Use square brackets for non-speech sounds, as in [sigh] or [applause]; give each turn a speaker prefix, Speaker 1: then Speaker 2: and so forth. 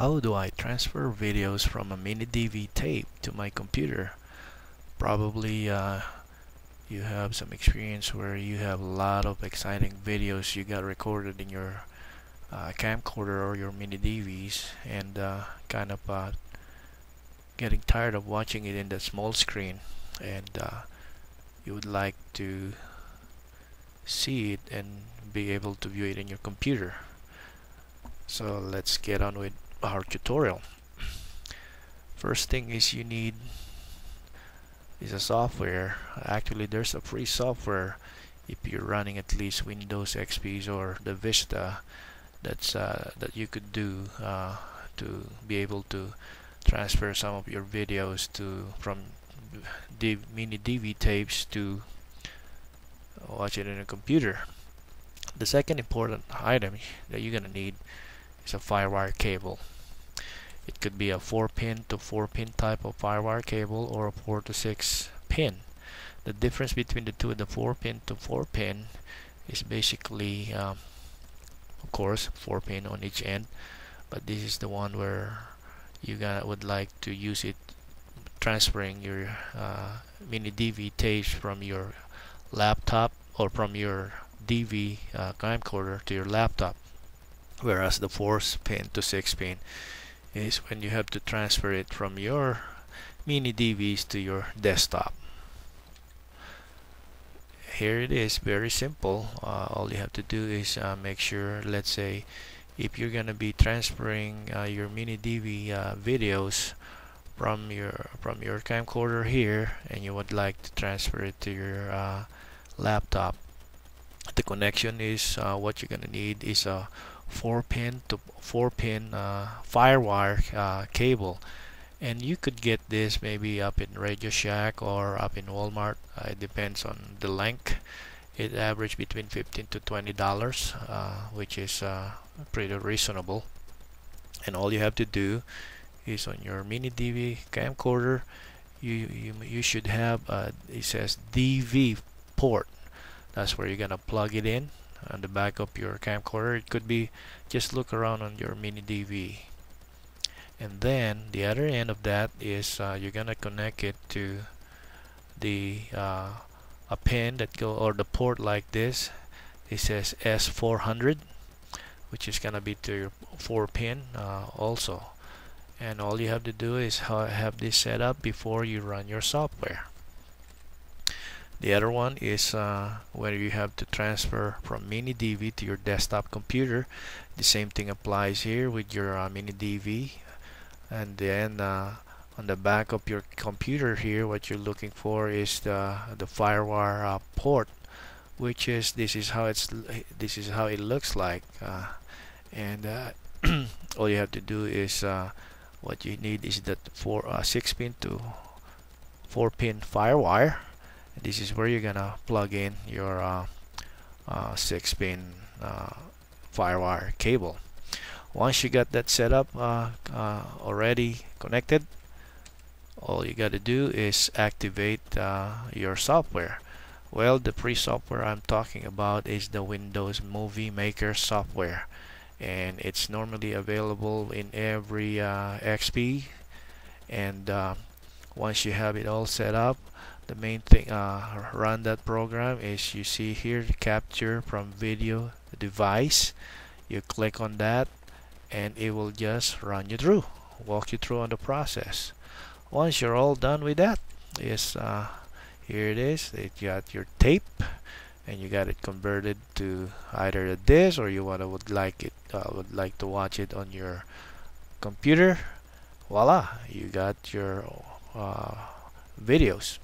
Speaker 1: How do I transfer videos from a mini DV tape to my computer? Probably uh, you have some experience where you have a lot of exciting videos you got recorded in your uh, camcorder or your mini DVs and uh, kind of uh, getting tired of watching it in the small screen and uh, you would like to see it and be able to view it in your computer so let's get on with our tutorial. First thing is you need is a software. Actually there's a free software if you're running at least Windows XP or the Vista that's uh, that you could do uh, to be able to transfer some of your videos to from DV, mini DV tapes to watch it in a computer. The second important item that you're gonna need is a firewire cable. It could be a 4 pin to 4 pin type of firewire cable or a 4 to 6 pin. The difference between the two the 4 pin to 4 pin is basically um, of course 4 pin on each end but this is the one where you would like to use it transferring your uh, mini DV tapes from your laptop or from your DV uh, camcorder to your laptop whereas the 4 pin to 6 pin is when you have to transfer it from your mini DVs to your desktop. Here it is very simple. Uh, all you have to do is uh, make sure let's say if you're gonna be transferring uh, your mini DV uh, videos from your from your camcorder here and you would like to transfer it to your uh, laptop. The connection is uh, what you're gonna need is a 4 pin to 4 pin uh, firewire uh, cable. And you could get this maybe up in Radio Shack or up in Walmart. Uh, it depends on the length. It average between 15 to 20 dollars uh, which is uh, pretty reasonable. And all you have to do is on your mini DV camcorder you you, you should have it says DV port. That's where you're gonna plug it in on the back of your camcorder. It could be just look around on your mini DV and then the other end of that is uh, you're gonna connect it to the uh, a pin that go or the port like this. It says S400 which is gonna be to your 4 pin uh, also. And all you have to do is ha have this set up before you run your software the other one is uh, where you have to transfer from mini DV to your desktop computer. The same thing applies here with your uh, mini DV. And then uh, on the back of your computer here, what you're looking for is the the FireWire uh, port, which is this is how it's this is how it looks like. Uh, and uh, [clears throat] all you have to do is what you need is that four six pin to four pin FireWire this is where you're gonna plug in your uh, uh, 6 pin uh, firewire cable. Once you got that set up uh, uh, already connected all you got to do is activate uh, your software. Well the pre software I'm talking about is the Windows Movie Maker software and it's normally available in every XP and once you have it all set up the main thing uh, run that program is you see here capture from video device. You click on that and it will just run you through walk you through on the process. Once you're all done with that is uh, here it is. It got your tape and you got it converted to either a disc or you want to would like it uh, would like to watch it on your computer. Voila you got your uh, videos